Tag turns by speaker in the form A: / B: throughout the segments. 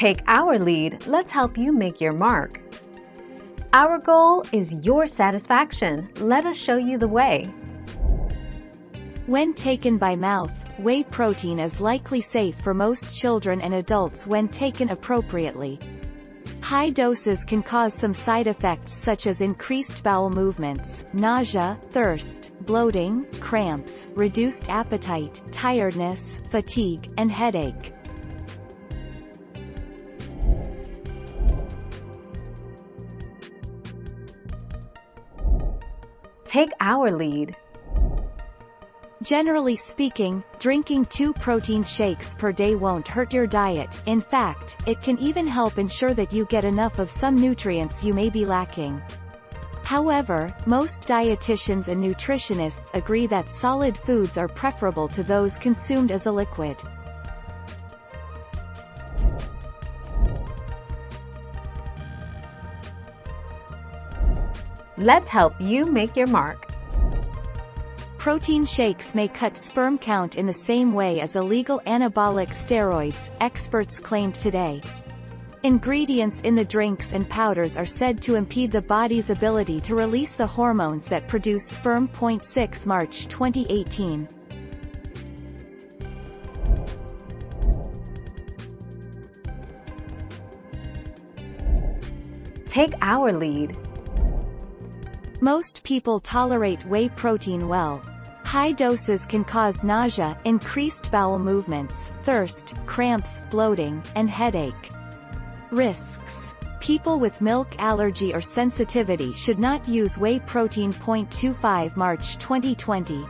A: Take our lead, let's help you make your mark. Our goal is your satisfaction. Let us show you the way.
B: When taken by mouth, whey protein is likely safe for most children and adults when taken appropriately. High doses can cause some side effects such as increased bowel movements, nausea, thirst, bloating, cramps, reduced appetite, tiredness, fatigue, and headache.
A: Take our lead.
B: Generally speaking, drinking two protein shakes per day won't hurt your diet, in fact, it can even help ensure that you get enough of some nutrients you may be lacking. However, most dietitians and nutritionists agree that solid foods are preferable to those consumed as a liquid.
A: Let's help you make your mark.
B: Protein shakes may cut sperm count in the same way as illegal anabolic steroids, experts claimed today. Ingredients in the drinks and powders are said to impede the body's ability to release the hormones that produce sperm. 6 March 2018.
A: Take our lead.
B: Most people tolerate whey protein well. High doses can cause nausea, increased bowel movements, thirst, cramps, bloating, and headache. Risks. People with milk allergy or sensitivity should not use whey protein. 25 March 2020.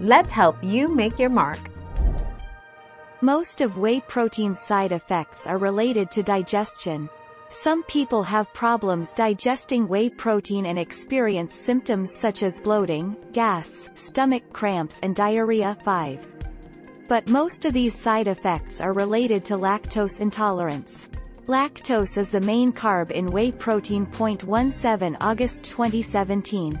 A: Let's help you make your mark.
B: Most of whey protein's side effects are related to digestion. Some people have problems digesting whey protein and experience symptoms such as bloating, gas, stomach cramps and diarrhea 5. But most of these side effects are related to lactose intolerance. Lactose is the main carb in whey protein. 17 August 2017.